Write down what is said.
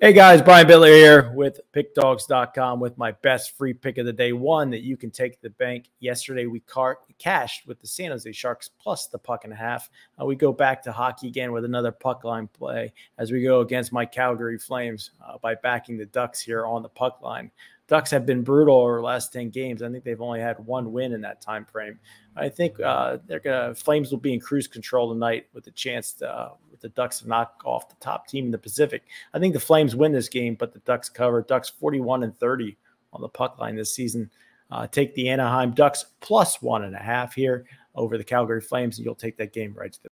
Hey guys, Brian Bitler here with PickDawgz.com with my best free pick of the day. One that you can take to the bank. Yesterday we car- cashed with the San Jose Sharks plus the puck and a half. Uh, we go back to hockey again with another puck line play as we go against my Calgary Flames uh, by backing the Ducks here on the puck line. Ducks have been brutal over the last 10 games. I think they've only had one win in that time frame. I think uh, they're gonna Flames will be in cruise control tonight with a chance to, uh, with the Ducks to knock off the top team in the Pacific. I think the Flames win this game, but the Ducks cover. Ducks 41 and 30 on the puck line this season. Uh, take the Anaheim Ducks plus one and a half here over the Calgary Flames, and you'll take that game right to the